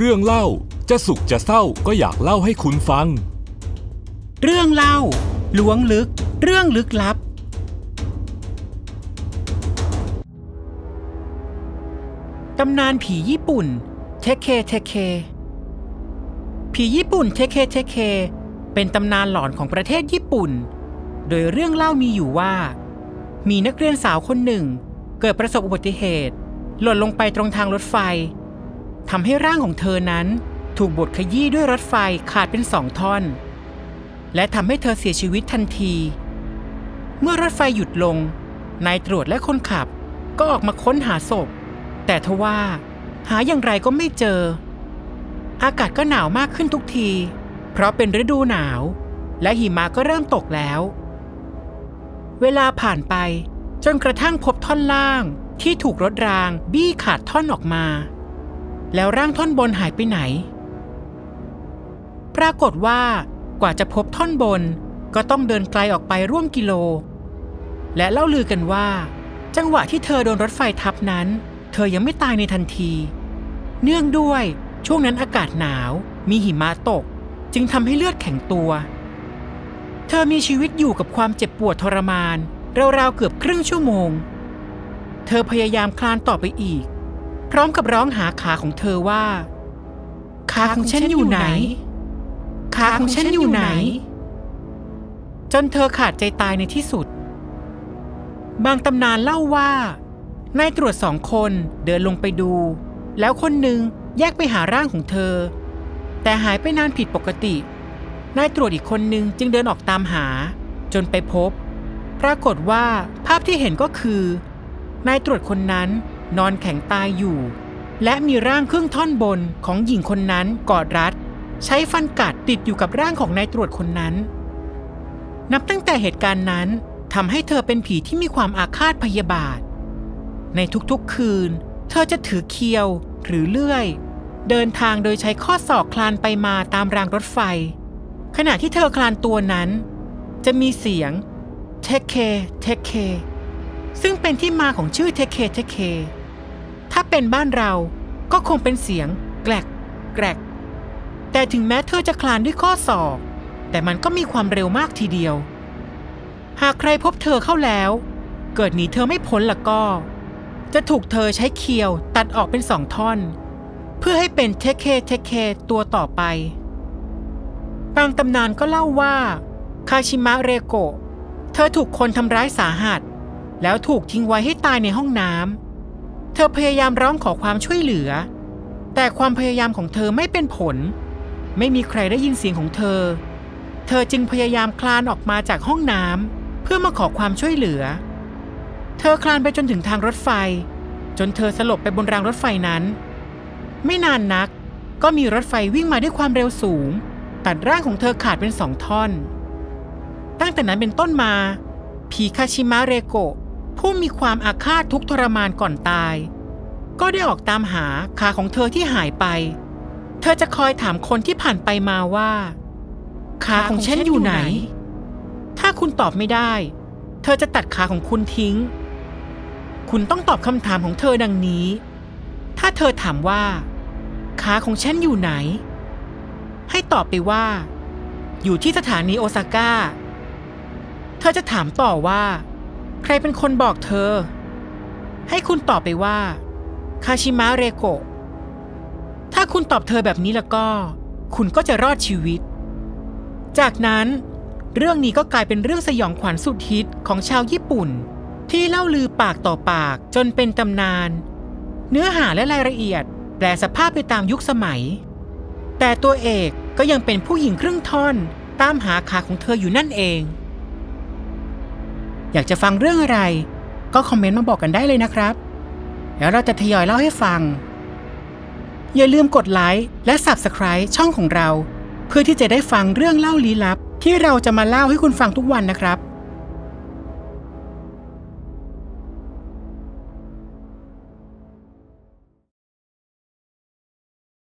เรื่องเล่าจะสุขจะเศร้าก็อยากเล่าให้คุณฟัง เรื่องเล่าล้วงลึก เรื่องลึกลับ ตำนานผีญี่ปุ่น เทเคเทเค ผีญี่ปุ่นเทเคเทเค เป็นตำนานหลอนของประเทศญี่ปุ่น โดยเรื่องเล่ามีอยู่ว่า มีนักเรียนสาวคนหนึ่ง เกิดประสบอุบัติเหตุ หล่นลงไปตรงทางรถไฟ ทำให้ร่างของเธอนั้น ถูกบดขยี้ด้วยรถไฟขาดเป็นสองท่อน และทำให้เธอเสียชีวิตทันที เมื่อรถไฟหยุดลง นายตรวจและคนขับก็ออกมาค้นหาศพ แต่ทว่า หาอย่างไรก็ไม่เจอ อากาศก็หนาวมากขึ้นทุกที เพราะเป็นฤดูหนาว และหิมะก็เริ่มตกแล้ว เวลาผ่านไปจนกระทั่งพบท่อนล่างที่ถูกรถรางบี้ขาดท่อนออกมา แล้วร่างท่อนบนหายไปไหน ปรากฏว่ากว่าจะพบท่อนบนก็ต้องเดินไกลออกไปร่วมกิโล และเล่าลือกันว่า จังหวะที่เธอโดนรถไฟทับนั้น เธอยังไม่ตายในทันที เนื่องด้วยช่วงนั้นอากาศหนาว มีหิมะตก จึงทำให้เลือดแข็งตัว เธอมีชีวิตอยู่กับความเจ็บปวดทรมานราวๆเกือบครึ่งชั่วโมง เธอพยายามคลานต่อไปอีก พร้อมกับร้องหาขาของเธอว่า ขาของฉันอยู่ไหน ขาของฉันอยู่ไหน จนเธอขาดใจตายในที่สุด บางตำนานเล่าว่านายตรวจสองคนเดินลงไปดู แล้วคนหนึ่งแยกไปหาร่างของเธอ แต่หายไปนานผิดปกติ นายตรวจอีกคนหนึ่งจึงเดินออกตามหา จนไปพบ ปรากฏว่าภาพที่เห็นก็คือ นายตรวจคนนั้น นอนแข็งตายอยู่ และมีร่างครึ่งท่อนบนของหญิงคนนั้นกอดรัด ใช้ฟันกัดติดอยู่กับร่างของนายตรวจคนนั้น นับตั้งแต่เหตุการณ์นั้นทำให้เธอเป็นผีที่มีความอาฆาตพยาบาท ในทุกๆคืน เธอจะถือเคียวหรือเลื่อย เดินทางโดยใช้ข้อศอกคลานไปมาตามรางรถไฟ ขณะที่เธอคลานตัวนั้น จะมีเสียงเทคเคเทคเค ซึ่งเป็นที่มาของชื่อเทเคเทเค ถ้าเป็นบ้านเราก็คงเป็นเสียง แกรกแกรกแต่ถึงแม้เธอจะคลานด้วยข้อศอก แต่มันก็มีความเร็วมากทีเดียว หากใครพบเธอเข้าแล้ว เกิดหนีเธอไม่พ้นละก็ จะถูกเธอใช้เคียวตัดออกเป็นสองท่อน เพื่อให้เป็นเทเคเทเคตัวต่อไป บางตำนานก็เล่าว่า คาชิมะเรโกะเธอถูกคนทำร้ายสาหัส แล้วถูกทิ้งไว้ให้ตายในห้องน้ำ เธอพยายามร้องขอความช่วยเหลือ แต่ความพยายามของเธอไม่เป็นผล ไม่มีใครได้ยินเสียงของเธอ เธอจึงพยายามคลานออกมาจากห้องน้ำเพื่อมาขอความช่วยเหลือ เธอคลานไปจนถึงทางรถไฟ จนเธอสลบไปบนรางรถไฟนั้น ไม่นานนัก ก็มีรถไฟวิ่งมาด้วยความเร็วสูง ตัดร่างของเธอขาดเป็นสองท่อน ตั้งแต่นั้นเป็นต้นมาผีคาชิมะเรโกะ ผู้มีความอาฆาตทุกทรมานก่อนตาย ก็ได้ออกตามหาขาของเธอที่หายไป เธอจะคอยถามคนที่ผ่านไปมาว่า ขาของฉันอยู่ไหน ถ้าคุณตอบไม่ได้ เธอจะตัดขาของคุณทิ้ง คุณต้องตอบคำถามของเธอดังนี้ ถ้าเธอถามว่า ขาของฉันอยู่ไหน ให้ตอบไปว่า อยู่ที่สถานีโอซาก้า เธอจะถามต่อว่า ใครเป็นคนบอกเธอ ให้คุณตอบไปว่า คาชิมะเรโกะ ถ้าคุณตอบเธอแบบนี้แล้วก็ คุณก็จะรอดชีวิต จากนั้นเรื่องนี้ก็กลายเป็นเรื่องสยองขวัญสุดฮิตของชาวญี่ปุ่น ที่เล่าลือปากต่อปากจนเป็นตำนาน เนื้อหาและรายละเอียดแปลสภาพไปตามยุคสมัย แต่ตัวเอกก็ยังเป็นผู้หญิงครึ่งท่อน ตามหาขาของเธออยู่นั่นเอง อยากจะฟังเรื่องอะไร ก็คอมเมนต์มาบอกกันได้เลยนะครับแล้วเราจะทยอยเล่าให้ฟัง อย่าลืมกดไลค์และ Subscribe ช่องของเรา เพื่อที่จะได้ฟังเรื่องเล่าลี้ลับ ที่เราจะมาเล่าให้คุณฟังทุกวันนะครับ